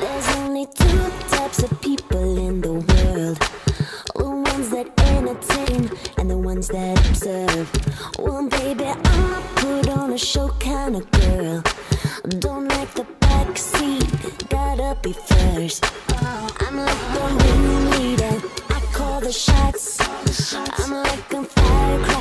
There's only two types of people in the world. The ones that entertain and the ones that observe. Well, baby, I'm put on a show kind of girl. Don't like the backseat, gotta be first. I'm like the ringleader, I call the shots. I'm like a firecracker.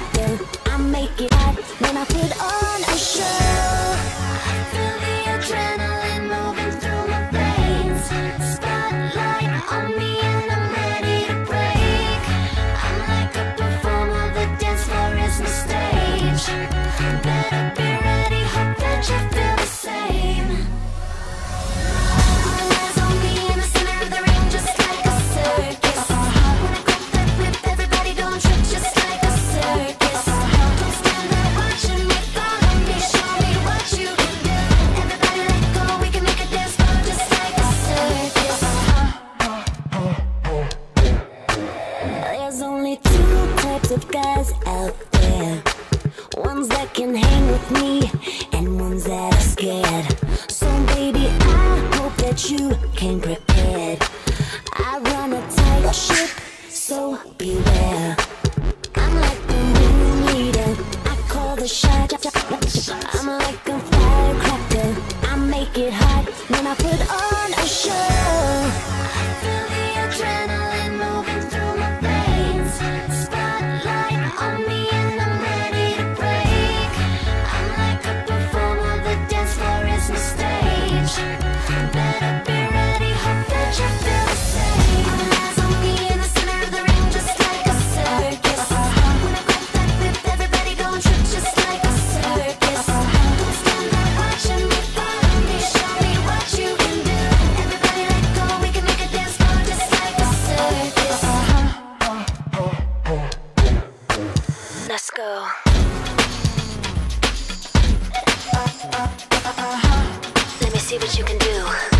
lots of guys out there Ones that can hang with me And ones that are scared So baby, I hope that you can prepare. Let me see what you can do.